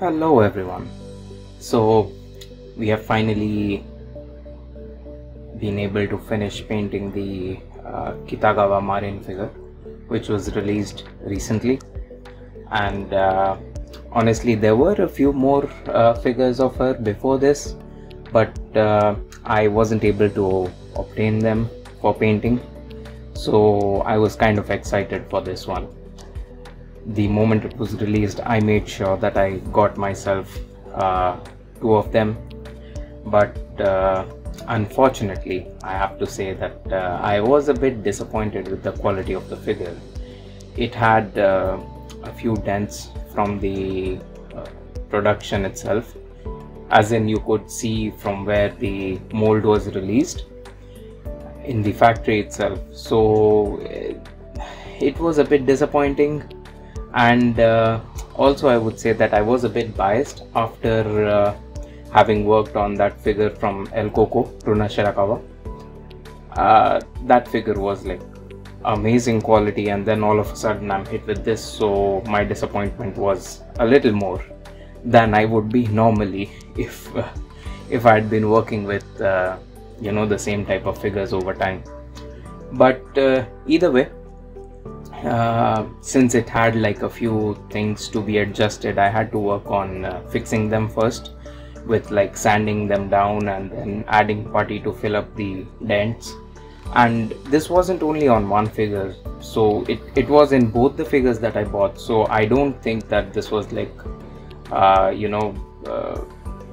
Hello everyone. So we have finally been able to finish painting the uh, Kitagawa Marin figure, which was released recently. And uh, honestly, there were a few more uh, figures of her before this, but uh, I wasn't able to obtain them for painting. So I was kind of excited for this one the moment it was released, I made sure that I got myself uh, two of them. But uh, unfortunately, I have to say that uh, I was a bit disappointed with the quality of the figure. It had uh, a few dents from the uh, production itself, as in you could see from where the mold was released in the factory itself. So uh, it was a bit disappointing and uh, also I would say that I was a bit biased after uh, having worked on that figure from El Coco, Runa Shirakawa. Uh, that figure was like amazing quality and then all of a sudden I'm hit with this so my disappointment was a little more than I would be normally if if I had been working with uh, you know the same type of figures over time but uh, either way uh, since it had like a few things to be adjusted i had to work on uh, fixing them first with like sanding them down and then adding putty to fill up the dents. And this wasn't only on one figure so it, it was in both the figures that i bought. So i don't think that this was like uh, you know uh,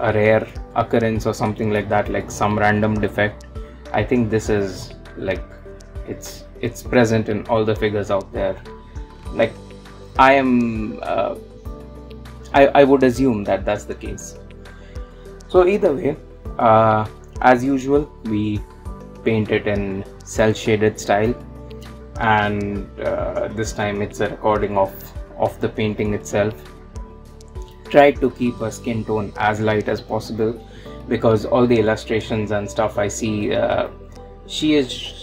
a rare occurrence or something like that like some random defect. I think this is like it's it's present in all the figures out there. Like i am uh, I, I would assume that that's the case. So either way uh, as usual we paint it in cel shaded style. And uh, this time it's a recording of of the painting itself. Tried to keep her skin tone as light as possible because all the illustrations and stuff i see uh, she is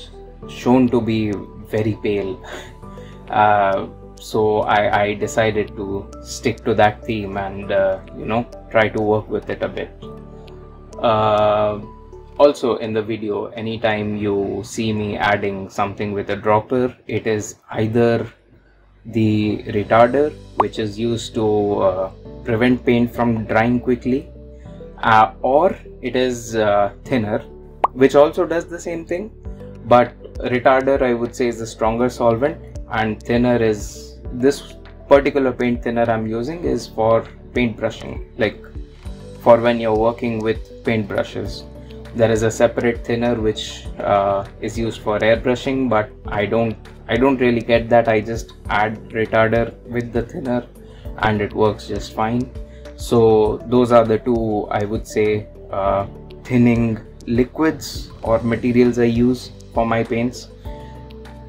shown to be very pale. Uh, so I, I, decided to stick to that theme and uh, you know try to work with it a bit. Uh, also in the video, anytime you see me adding something with a dropper, it is either the retarder which is used to uh, prevent paint from drying quickly uh, or it is uh, thinner which also does the same thing but retarder I would say is the stronger solvent and thinner is this particular paint thinner I'm using is for paint brushing like for when you're working with paint brushes. There is a separate thinner which uh, is used for airbrushing but I don't I don't really get that. I just add retarder with the thinner and it works just fine. So those are the two I would say uh, thinning liquids or materials I use for my paints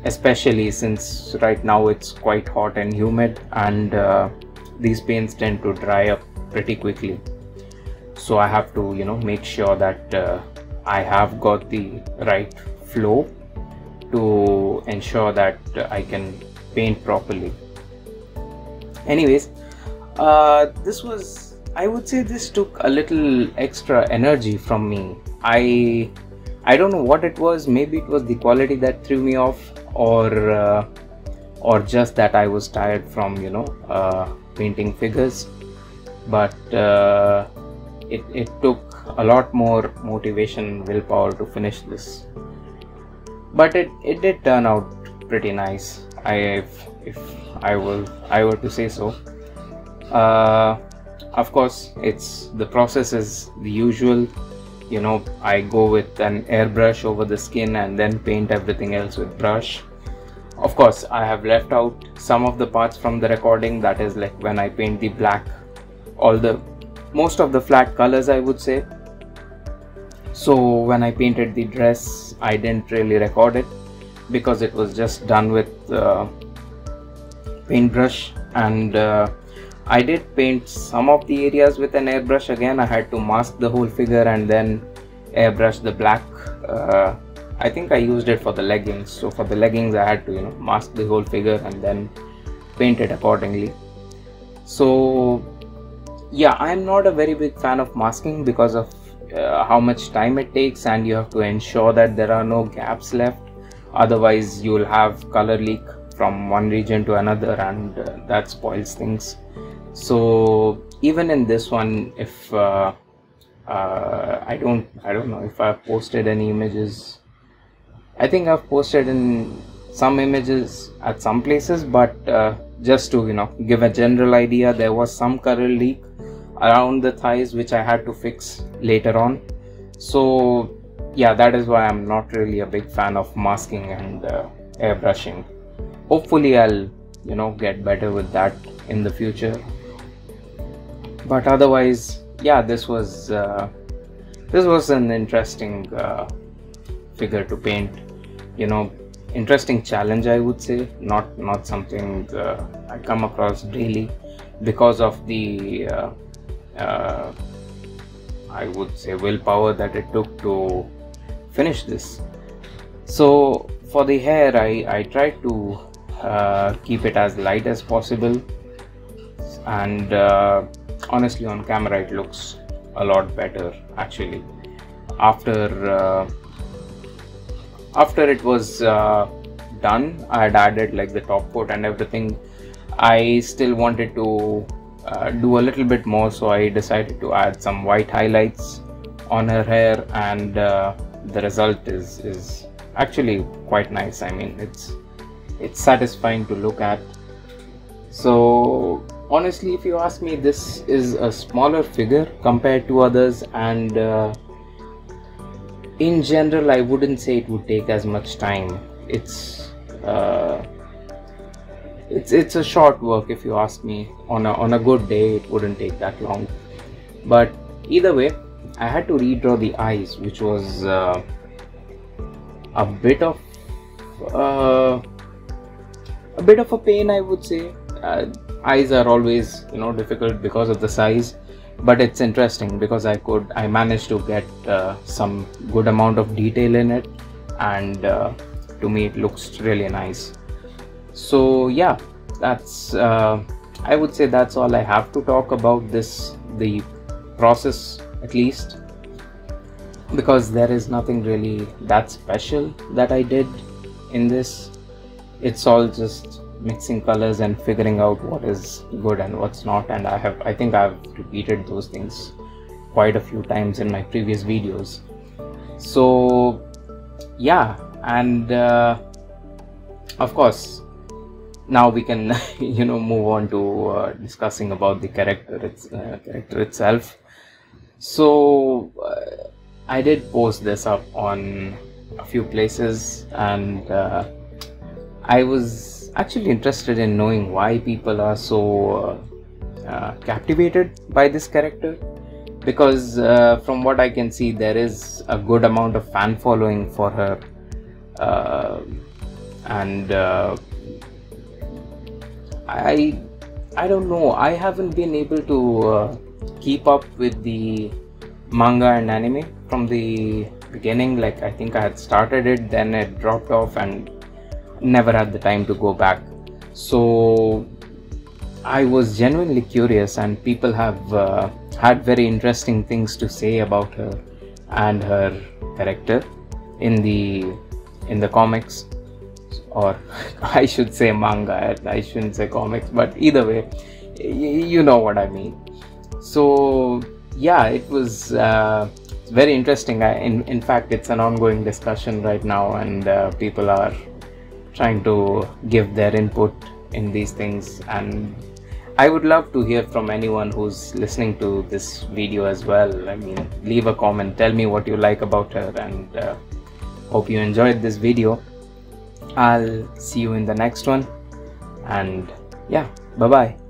especially since right now it's quite hot and humid and uh, these paints tend to dry up pretty quickly. So I have to you know make sure that uh, I have got the right flow to ensure that I can paint properly. Anyways uh, this was I would say this took a little extra energy from me. I I don't know what it was. Maybe it was the quality that threw me off, or uh, or just that I was tired from you know uh, painting figures. But uh, it it took a lot more motivation, willpower to finish this. But it it did turn out pretty nice. I if, if I will I were to say so. Uh, of course, it's the process is the usual you know I go with an airbrush over the skin and then paint everything else with brush. Of course I have left out some of the parts from the recording. That is like when I paint the black all the most of the flat colors I would say. So when I painted the dress I didn't really record it because it was just done with uh, paintbrush and uh, I did paint some of the areas with an airbrush. Again I had to mask the whole figure and then airbrush the black. Uh, I think I used it for the leggings. So for the leggings I had to you know mask the whole figure and then paint it accordingly. So yeah i'm not a very big fan of masking because of uh, how much time it takes and you have to ensure that there are no gaps left. Otherwise you'll have color leak from one region to another and uh, that spoils things so even in this one if uh, uh, i don't i don't know if i've posted any images. I think i've posted in some images at some places but uh, just to you know give a general idea there was some color leak around the thighs which i had to fix later on. So yeah that is why i'm not really a big fan of masking and uh, airbrushing. Hopefully i'll you know get better with that in the future but otherwise yeah this was uh, this was an interesting uh, figure to paint. You know interesting challenge i would say. Not not something uh, i come across daily because of the uh, uh, i would say willpower that it took to finish this. So for the hair i i tried to uh, keep it as light as possible. And honestly on camera it looks a lot better actually. After uh, after it was uh, done i had added like the top coat and everything. I still wanted to uh, do a little bit more so i decided to add some white highlights on her hair and uh, the result is is actually quite nice. I mean it's it's satisfying to look at. So honestly if you ask me this is a smaller figure compared to others and uh, in general i wouldn't say it would take as much time. It's uh, it's it's a short work if you ask me. On a on a good day it wouldn't take that long. But either way i had to redraw the eyes which was uh, a bit of uh, a bit of a pain i would say. Uh, eyes are always you know difficult because of the size but it's interesting because i could i managed to get uh, some good amount of detail in it and uh, to me it looks really nice. So yeah that's uh, i would say that's all i have to talk about this the process at least because there is nothing really that special that i did in this. It's all just mixing colors and figuring out what is good and what's not and i have i think i've repeated those things quite a few times in my previous videos. So yeah and uh, of course now we can you know move on to uh, discussing about the character it's, uh, character itself. So uh, i did post this up on a few places and uh, i was actually interested in knowing why people are so uh, uh, captivated by this character because uh, from what I can see, there is a good amount of fan following for her, uh, and uh, I I don't know. I haven't been able to uh, keep up with the manga and anime from the beginning. Like I think I had started it, then it dropped off, and never had the time to go back. So I was genuinely curious, and people have uh, had very interesting things to say about her and her character in the in the comics. Or I should say manga I shouldn't say comics but either way you know what I mean. So yeah it was uh, very interesting. I, in, in fact it's an ongoing discussion right now and uh, people are trying to give their input in these things and I would love to hear from anyone who's listening to this video as well. I mean, leave a comment, tell me what you like about her, and uh, hope you enjoyed this video. I'll see you in the next one, and yeah, bye bye.